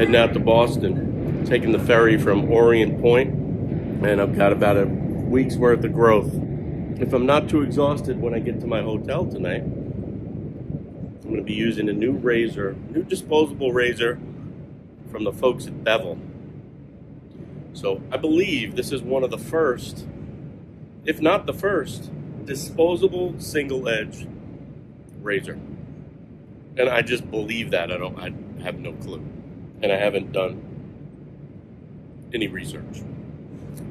heading out to Boston, taking the ferry from Orient Point, and I've got about a week's worth of growth. If I'm not too exhausted when I get to my hotel tonight, I'm going to be using a new razor, new disposable razor from the folks at Bevel. So I believe this is one of the first, if not the first, disposable single edge razor. And I just believe that. I don't I have no clue. And I haven't done any research.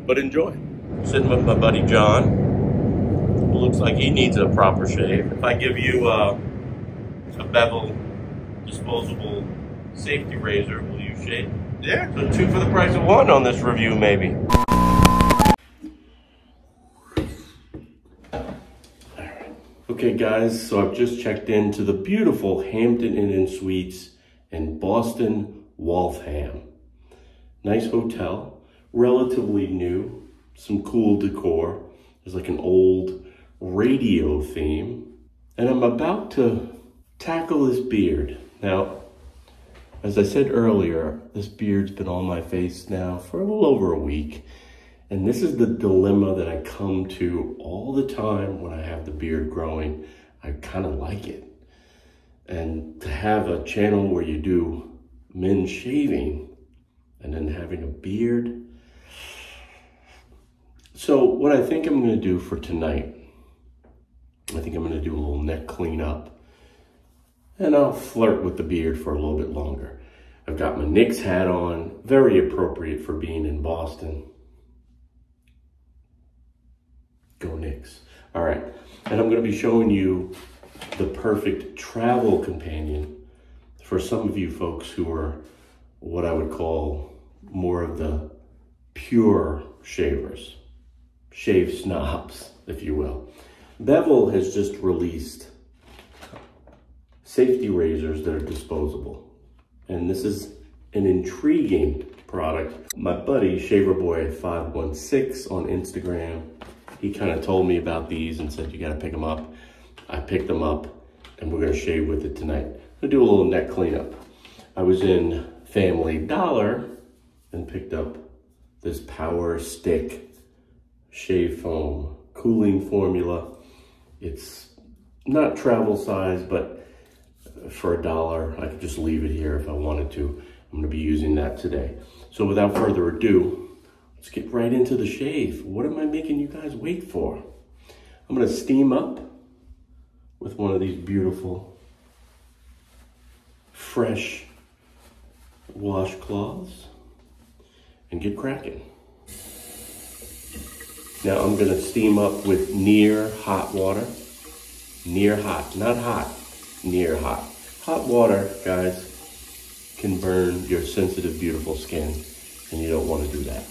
But enjoy. Sitting with my buddy John. Looks like he needs a proper shave. If I give you uh, a bevel disposable safety razor, will you shave? Yeah. So two for the price of one on this review, maybe. Okay, guys, so I've just checked into the beautiful Hampton Inn and Suites in Boston, Waltham. Nice hotel, relatively new, some cool decor. There's like an old radio theme. And I'm about to tackle this beard. Now, as I said earlier, this beard's been on my face now for a little over a week. And this is the dilemma that I come to all the time when I have the beard growing. I kind of like it. And to have a channel where you do men shaving and then having a beard. So what I think I'm going to do for tonight, I think I'm going to do a little neck cleanup and I'll flirt with the beard for a little bit longer. I've got my Knicks hat on, very appropriate for being in Boston. Go Knicks. All right, and I'm gonna be showing you the perfect travel companion for some of you folks who are what I would call more of the pure shavers, shave snobs, if you will. Bevel has just released safety razors that are disposable. And this is an intriguing product. My buddy, ShaverBoy516 on Instagram, he kind of told me about these and said, you got to pick them up. I picked them up and we're going to shave with it tonight. I'll do a little neck cleanup. I was in Family Dollar and picked up this Power Stick Shave Foam cooling formula. It's not travel size, but for a dollar. I could just leave it here if I wanted to. I'm gonna be using that today. So without further ado, let's get right into the shave. What am I making you guys wait for? I'm gonna steam up with one of these beautiful, fresh washcloths and get cracking. Now I'm gonna steam up with near hot water. Near hot, not hot, near hot. Hot water, guys, can burn your sensitive, beautiful skin, and you don't want to do that.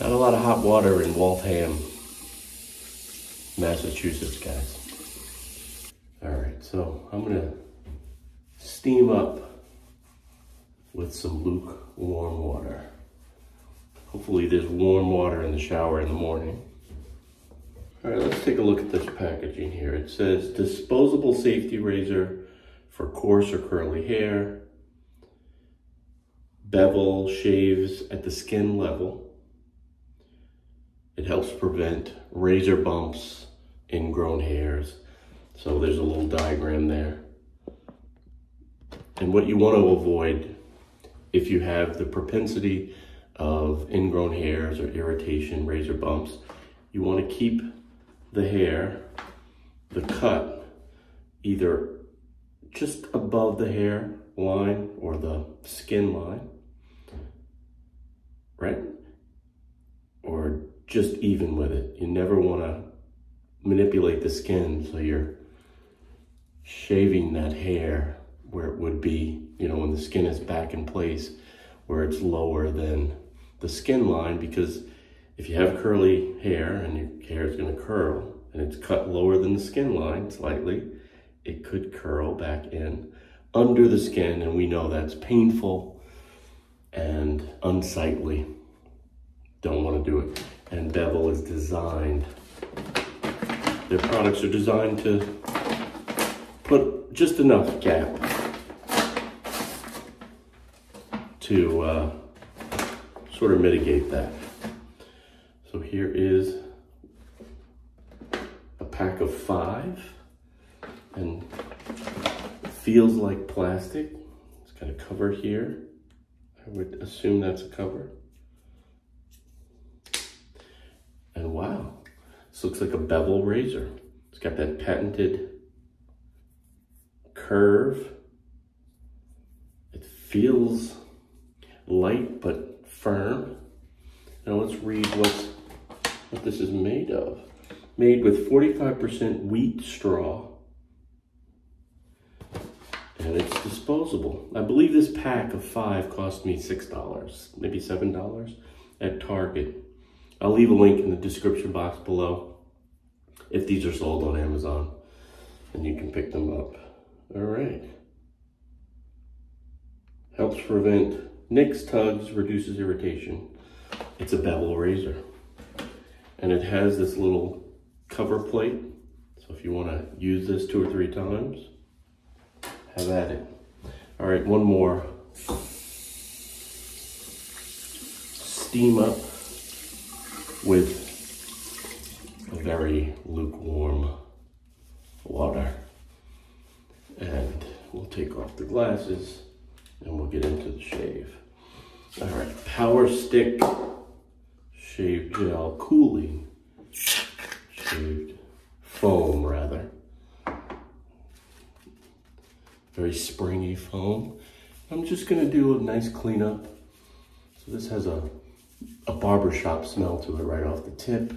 Not a lot of hot water in Waltham, Massachusetts, guys. All right, so I'm gonna steam up with some lukewarm water. Hopefully there's warm water in the shower in the morning. All right, let's take a look at this packaging here. It says disposable safety razor for coarse or curly hair. Bevel shaves at the skin level. It helps prevent razor bumps, ingrown hairs. So there's a little diagram there. And what you want to avoid if you have the propensity of ingrown hairs or irritation, razor bumps, you want to keep the hair, the cut, either just above the hair line or the skin line, right? Or just even with it. You never want to manipulate the skin so you're shaving that hair where it would be, you know, when the skin is back in place, where it's lower than the skin line because if you have curly hair and your hair is going to curl and it's cut lower than the skin line slightly, it could curl back in under the skin and we know that's painful and unsightly. Don't want to do it. And bevel is designed Their products are designed to put just enough gap to uh, sort of mitigate that. So here is a pack of five and feels like plastic. It's got a cover here. I would assume that's a cover. And wow, this looks like a bevel razor. It's got that patented curve. It feels light but firm. Now let's read what's, what this is made of. Made with 45% wheat straw. And it's disposable. I believe this pack of five cost me $6, maybe $7 at Target. I'll leave a link in the description box below if these are sold on Amazon and you can pick them up. All right. Helps prevent nicks, tugs, reduces irritation. It's a bevel razor. And it has this little cover plate. So if you want to use this two or three times, have at it. All right, one more. Steam up with very lukewarm water. And we'll take off the glasses and we'll get into the shave. All right, Power Stick Shave Gel Cooling Shaved Foam, rather. Very springy foam. I'm just gonna do a nice cleanup. So this has a, a barbershop smell to it right off the tip.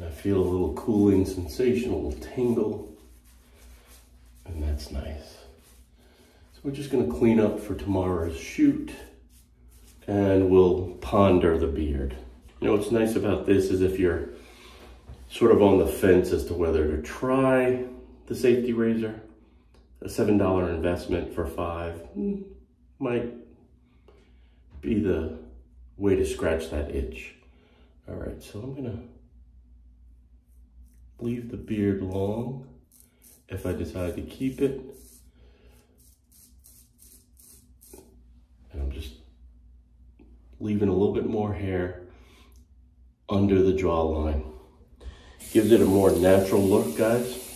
And I feel a little cooling sensation, a little tingle. And that's nice. So we're just gonna clean up for tomorrow's shoot and we'll ponder the beard. You know what's nice about this is if you're sort of on the fence as to whether to try the safety razor, a $7 investment for five hmm, might be the way to scratch that itch. All right, so I'm gonna leave the beard long if I decide to keep it. And I'm just leaving a little bit more hair under the jawline. Gives it a more natural look, guys.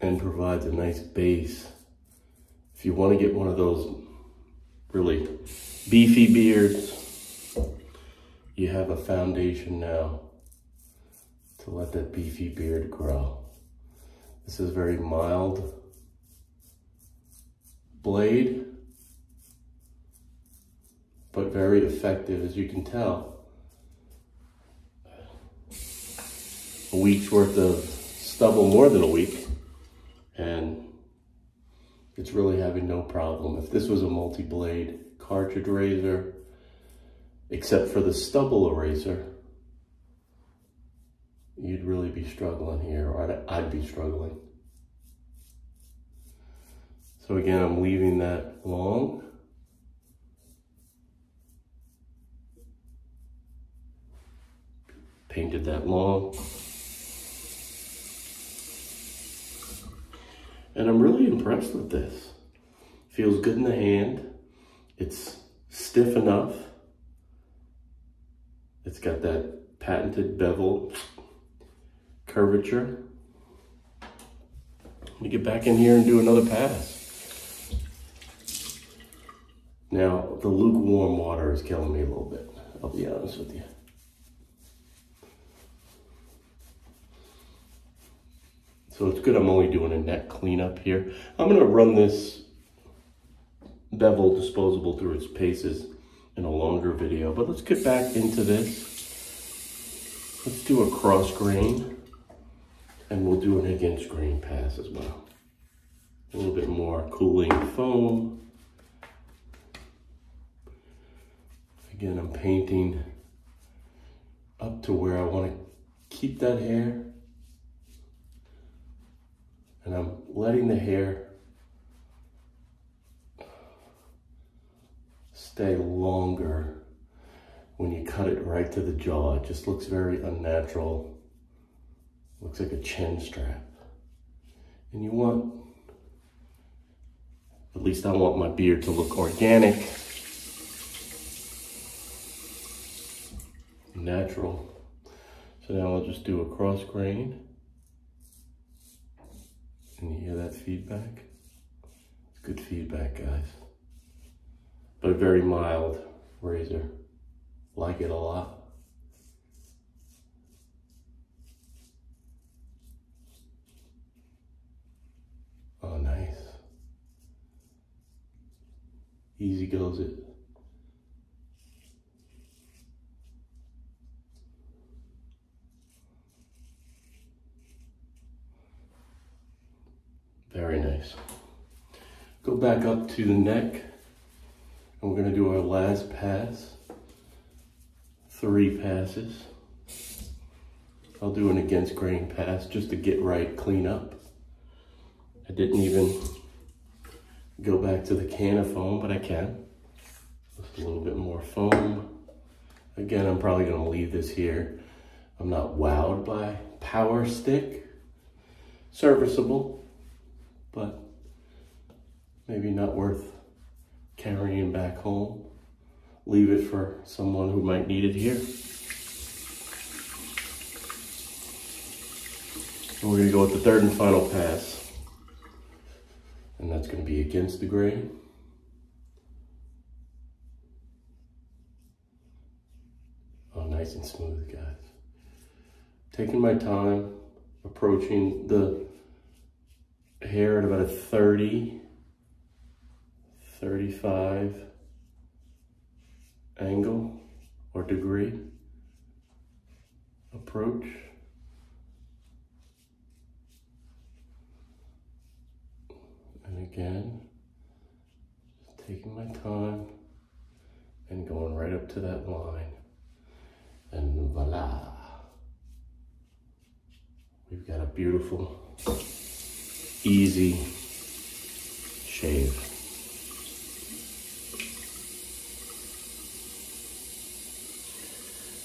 And provides a nice base. If you want to get one of those really beefy beards, you have a foundation now to let that beefy beard grow. This is very mild blade, but very effective as you can tell. A week's worth of stubble, more than a week, and it's really having no problem. If this was a multi-blade cartridge razor, except for the stubble eraser, you'd really be struggling here, or I'd, I'd be struggling. So again, I'm leaving that long. Painted that long. And I'm really impressed with this. Feels good in the hand. It's stiff enough. It's got that patented bevel curvature. Let me get back in here and do another pass. Now, the lukewarm water is killing me a little bit, I'll be honest with you. So it's good I'm only doing a net cleanup here. I'm gonna run this bevel disposable through its paces in a longer video, but let's get back into this. Let's do a cross grain and we'll do an against grain pass as well. A little bit more cooling foam. Again, I'm painting up to where I want to keep that hair. And I'm letting the hair stay longer when you cut it right to the jaw. It just looks very unnatural. Looks like a chin strap. And you want, at least I want my beard to look organic, natural. So now I'll just do a cross grain. And you hear that feedback? It's good feedback, guys. But a very mild razor. Like it a lot. Oh, nice. Easy goes it. Very nice. Go back up to the neck. And we're gonna do our last pass. Three passes. I'll do an against grain pass just to get right, clean up. I didn't even go back to the can of foam, but I can. Just a little bit more foam. Again, I'm probably gonna leave this here. I'm not wowed by power stick. Serviceable, but maybe not worth carrying back home. Leave it for someone who might need it here. And we're gonna go with the third and final pass. And that's gonna be against the grain. Oh, nice and smooth, guys. Taking my time, approaching the hair at about a 30, 35 angle or degree approach. And again, taking my time and going right up to that line. And voila. We've got a beautiful easy shave.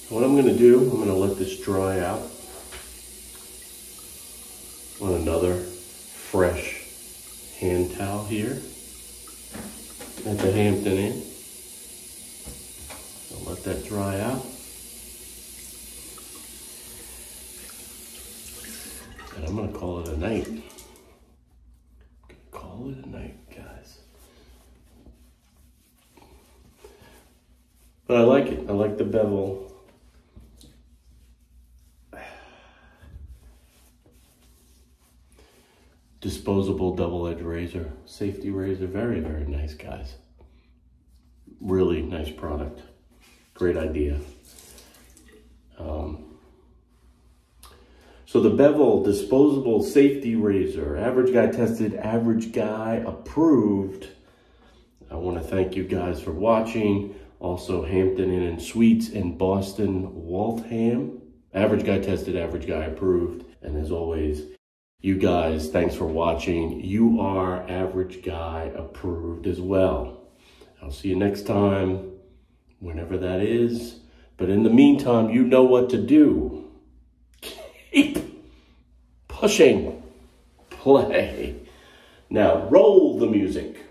What I'm gonna do, I'm gonna let this dry out on another fresh hand towel here at the Hampton Inn. I'll let that dry out. And I'm gonna call it a night call it a night, guys. But I like it. I like the bevel. Disposable double-edged razor, safety razor. Very, very nice, guys. Really nice product. Great idea. Um, so the Bevel disposable safety razor, average guy tested, average guy approved. I want to thank you guys for watching. Also Hampton Inn and Suites in Boston, Waltham. Average guy tested, average guy approved. And as always, you guys, thanks for watching. You are average guy approved as well. I'll see you next time, whenever that is. But in the meantime, you know what to do pushing play. Now roll the music.